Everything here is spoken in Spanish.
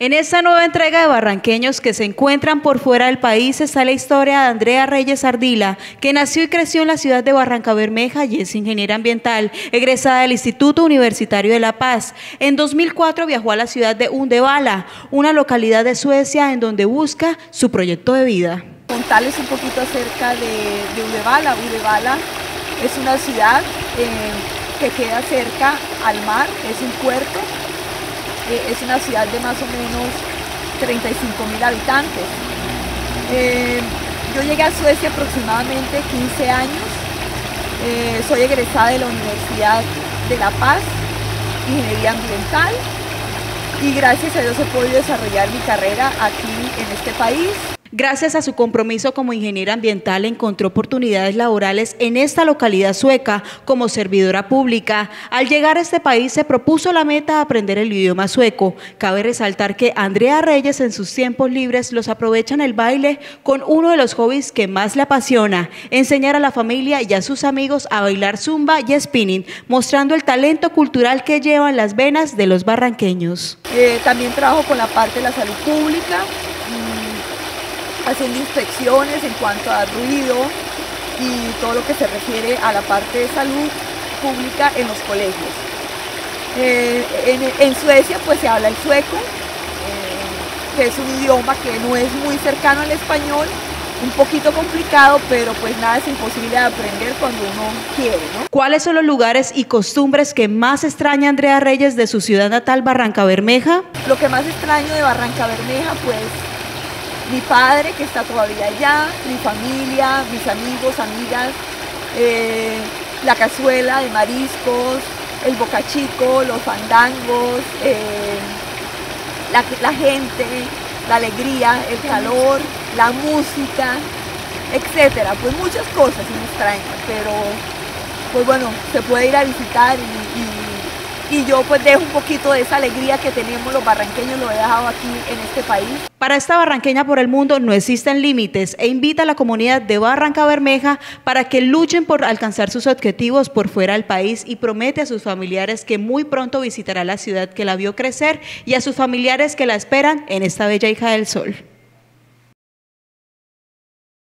En esta nueva entrega de barranqueños que se encuentran por fuera del país está la historia de Andrea Reyes Ardila, que nació y creció en la ciudad de Barranca Bermeja y es ingeniera ambiental, egresada del Instituto Universitario de La Paz. En 2004 viajó a la ciudad de Undevala, una localidad de Suecia en donde busca su proyecto de vida. Contarles un poquito acerca de, de Undevala. es una ciudad eh, que queda cerca al mar, es un puerto es una ciudad de más o menos 35 mil habitantes. Eh, yo llegué a Suecia aproximadamente 15 años. Eh, soy egresada de la Universidad de La Paz, Ingeniería Ambiental, y gracias a Dios he podido desarrollar mi carrera aquí en este país. Gracias a su compromiso como ingeniera ambiental encontró oportunidades laborales en esta localidad sueca como servidora pública. Al llegar a este país se propuso la meta de aprender el idioma sueco. Cabe resaltar que Andrea Reyes en sus tiempos libres los aprovecha en el baile con uno de los hobbies que más le apasiona, enseñar a la familia y a sus amigos a bailar zumba y spinning, mostrando el talento cultural que llevan las venas de los barranqueños. Eh, también trabajo con la parte de la salud pública haciendo inspecciones en cuanto a ruido y todo lo que se refiere a la parte de salud pública en los colegios. Eh, en, Suecia pues se habla el sueco, eh, que es un idioma que no es muy cercano al español, un poquito complicado, pero pues nada es imposible de aprender cuando uno quiere. ¿Cuáles son los lugares y costumbres que más extraña Andrea Reyes de su ciudad natal, Barranca Bermeja? Lo que más extraño de Barranca Bermeja pues mi padre que está todavía allá, mi familia, mis amigos, amigas, eh, la cazuela de mariscos, el bocachico, los fandangos, eh, la, gente, la alegría, el calor, la música, etcétera. Pues muchas cosas me extrañan, pero pues bueno, se puede ir a visitar y, y yo pues dejo un poquito de esa alegría que tenemos los barranqueños, lo he dejado aquí en este país. Para esta barranqueña por el mundo no existen límites e invita a la comunidad de Barranca Bermeja para que luchen por alcanzar sus objetivos por fuera del país y promete a sus familiares que muy pronto visitará la ciudad que la vio crecer y a sus familiares que la esperan en esta bella hija del sol.